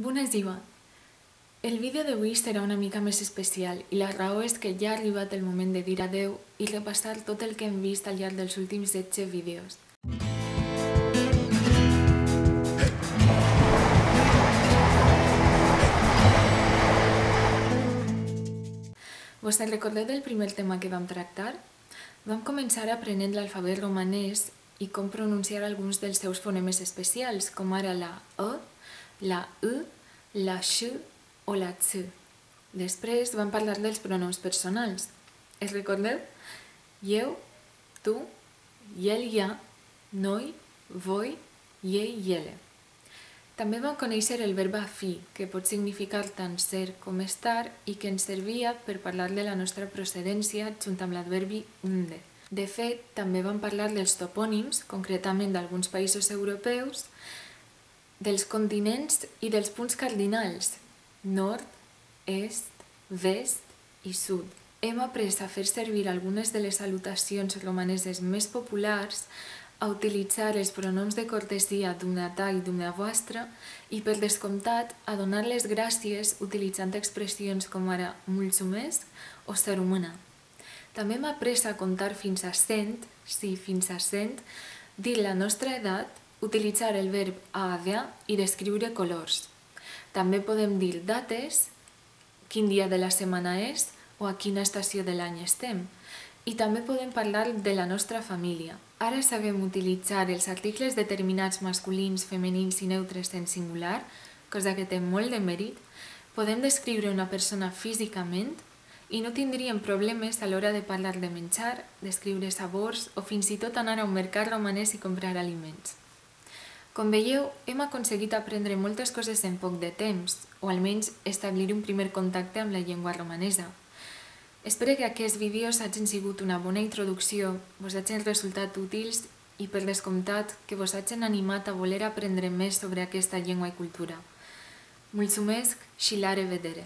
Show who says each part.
Speaker 1: Bună ziua! El vídeo d'avui serà una mica més especial i la raó és que ja ha arribat el moment de dir adeu i repassar tot el que hem vist al llarg dels últims 16 vídeos. Vos en recordeu del primer tema que vam tractar? Vam començar aprenent l'alfabet romanès i com pronunciar alguns dels seus fonemes especials, com ara la E, la U, la X o la Ts. Després vam parlar dels pronoms personals. Es recordeu? Jo, tu, ell, ja, noi, voi, ye i ele. També vam conèixer el verb fi, que pot significar tant ser com estar i que ens servia per parlar de la nostra procedència junt amb l'adverbi unde. De fet, també vam parlar dels topònims, concretament d'alguns països europeus, dels continents i dels punts cardinals, nord, est, vest i sud. Hem après a fer servir algunes de les salutacions romaneses més populars, a utilitzar els pronoms de cortesia d'una ta i d'una vostra i, per descomptat, a donar les gràcies utilitzant expressions com ara mulțumesc o ser humana. També hem après a comptar fins a cent, sí, fins a cent, dir la nostra edat utilitzar el verb avea i descriure colors. També podem dir dates, quin dia de la setmana és o a quina estació de l'any estem. I també podem parlar de la nostra família. Ara sabem utilitzar els articles determinats masculins, femenins i neutres en singular, cosa que té molt de mèrit. Podem descriure una persona físicament i no tindríem problemes a l'hora de parlar de menjar, descriure sabors o fins i tot anar a un mercat romanès i comprar aliments. Com veieu, hem aconseguit aprendre moltes coses en poc de temps, o almenys establir un primer contacte amb la llengua romanesa. Espero que aquests vídeos hagin sigut una bona introducció, vos hagin resultat útils i, per descomptat, que vos hagin animat a voler aprendre més sobre aquesta llengua i cultura. Mulțumesc și la revedere!